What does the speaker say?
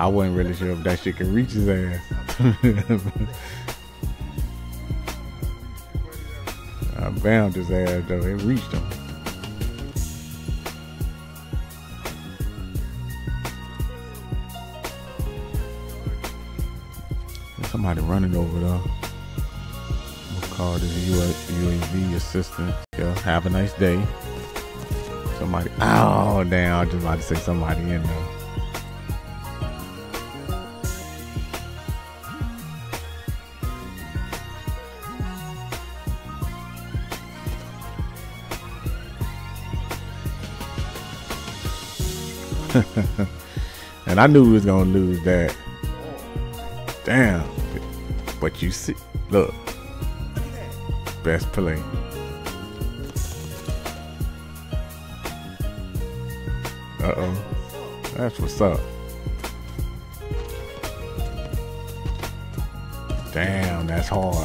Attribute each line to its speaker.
Speaker 1: I wasn't really sure if that shit can reach his ass. I bound his ass though. It reached him. There's somebody running over there. We'll call this UAV assistant. Yeah, have a nice day. Somebody. Oh, damn. I just about to say somebody in there. and I knew we was gonna lose that. Damn. But you see, look, best play. Uh oh, that's what's up. Damn, that's hard.